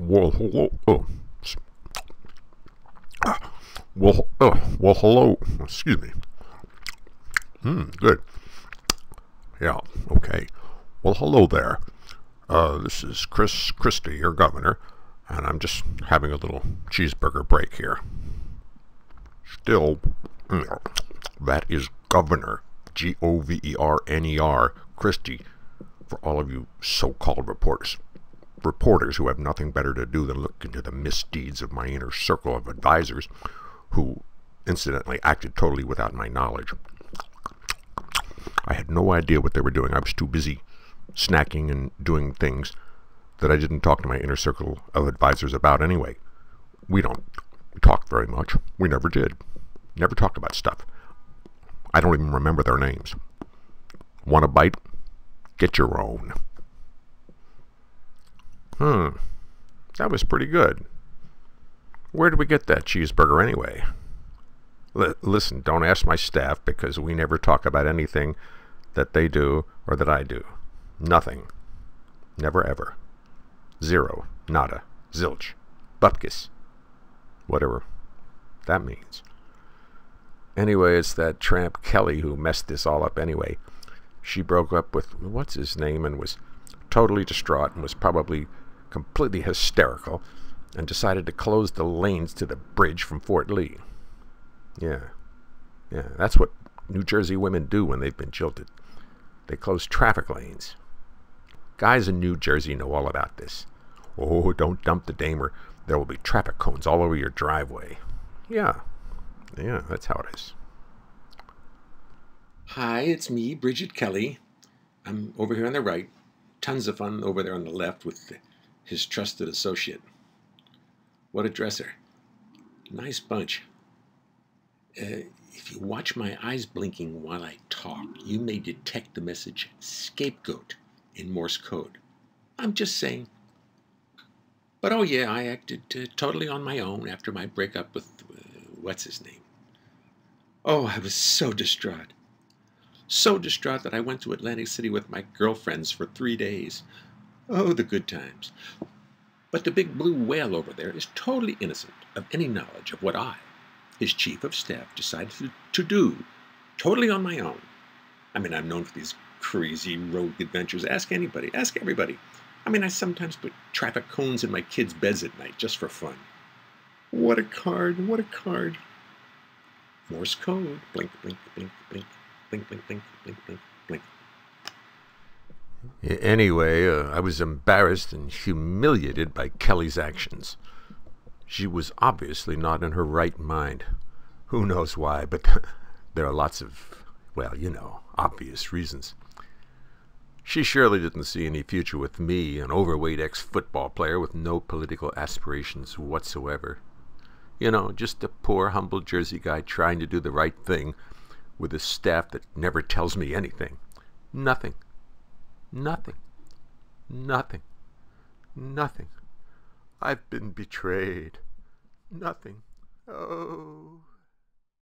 Well, hello. Oh. Well, uh, well, hello. Excuse me. Hmm, good. Yeah, okay. Well, hello there. Uh, this is Chris Christie, your governor, and I'm just having a little cheeseburger break here. Still, that is Governor, G O V E R N E R, Christie, for all of you so called reporters. Reporters who have nothing better to do than look into the misdeeds of my inner circle of advisors, who incidentally acted totally without my knowledge. I had no idea what they were doing. I was too busy snacking and doing things that I didn't talk to my inner circle of advisors about anyway. We don't talk very much. We never did. Never talked about stuff. I don't even remember their names. Want a bite? Get your own. Hmm. That was pretty good. Where did we get that cheeseburger anyway? L- listen, don't ask my staff because we never talk about anything that they do or that I do. Nothing. Never ever. Zero. Nada. Zilch. Bupkis. Whatever that means. Anyway, it's that tramp Kelly who messed this all up anyway. She broke up with what's his name and was totally distraught and was probably completely hysterical and decided to close the lanes to the bridge from Fort Lee. Yeah. Yeah, that's what New Jersey women do when they've been jilted. They close traffic lanes. Guys in New Jersey know all about this. Oh, don't dump the damer. There will be traffic cones all over your driveway. Yeah. Yeah, that's how it is. Hi, it's me, Bridget Kelly. I'm over here on the right. Tons of fun over there on the left with his trusted associate. What a dresser. Nice bunch. Uh, if you watch my eyes blinking while I talk, you may detect the message scapegoat in Morse code. I'm just saying. But oh, yeah, I acted uh, totally on my own after my breakup with uh, what's his name. Oh, I was so distraught. So distraught that I went to Atlantic City with my girlfriends for three days. Oh, the good times. But the big blue whale over there is totally innocent of any knowledge of what I, his chief of staff, decided to, do, totally on my own. I mean, I'm known for these crazy rogue adventures. Ask anybody, ask everybody. I mean, I sometimes put traffic cones in my kids' beds at night just for fun. What a card, what a card. Morse code. Blink, blink, blink, blink, blink, blink, blink, blink, blink, blink. Anyway, uh, I was embarrassed and humiliated by Kelly's actions. She was obviously not in her right mind. Who knows why, but there are lots of, well, you know, obvious reasons. She surely didn't see any future with me, an overweight ex football player with no political aspirations whatsoever. You know, just a poor, humble Jersey guy trying to do the right thing with a staff that never tells me anything. Nothing. Nothing. Nothing. Nothing. I've been betrayed. Nothing. Oh.